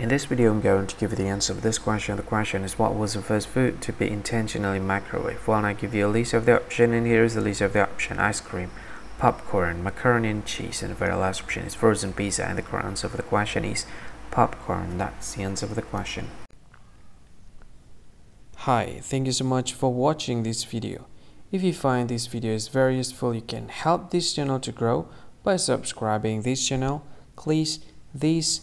In this video, I'm going to give you the answer of this question. The question is what was the first food to be intentionally microwaved? Well, I give you a list of the option and here is the list of the option. Ice cream, popcorn, macaroni and cheese and the very last option is frozen pizza and the correct answer for the question is popcorn. That's the answer for the question. Hi, thank you so much for watching this video. If you find this video is very useful, you can help this channel to grow by subscribing this channel. Please this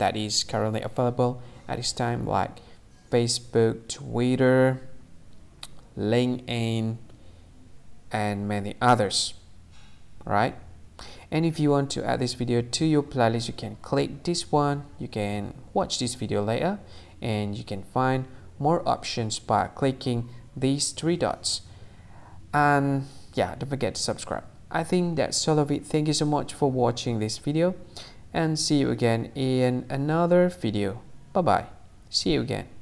that is currently available at this time like Facebook, Twitter, LinkedIn, and many others. Right? And if you want to add this video to your playlist, you can click this one. You can watch this video later and you can find more options by clicking these three dots. And yeah, don't forget to subscribe. I think that's all of it. Thank you so much for watching this video and see you again in another video. Bye bye. See you again.